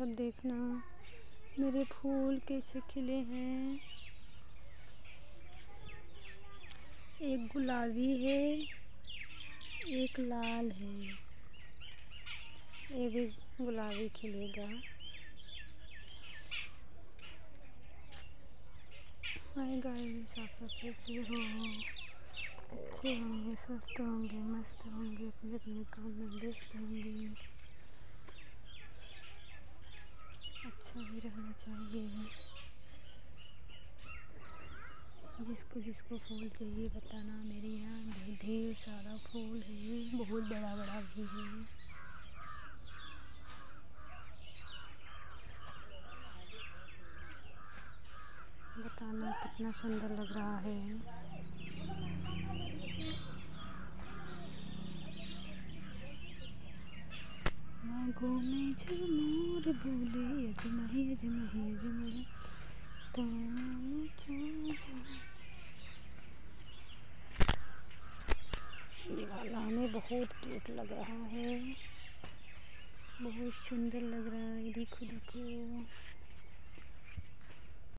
अब देखना, मेरे फूल कैसे खिले हैं। एक गुलाबी है, एक लाल है। ये भी गुलाबी खिलेगा। हाय गाइस आप सब कैसे हो? अच्छे होंगे, स्वस्थ होंगे, मस्त होंगे अपने अपने काम में व्यस्त होंगे अच्छा भी रहना चाहिए। जिसको जिसको फूल चाहिए बताना मेरे यहाँ ढेर सारा फूल है, बहुत बड़ा बड़ा भी है। बताना कितना सुंदर लग रहा है। मांगों में बोले अजमही अजमही अजमही। ये वाला हमें बहुत क्यूट लग रहा है। बहुत सुंदर लग रहा है, देखो देखो।